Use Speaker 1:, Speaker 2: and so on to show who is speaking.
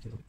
Speaker 1: けど。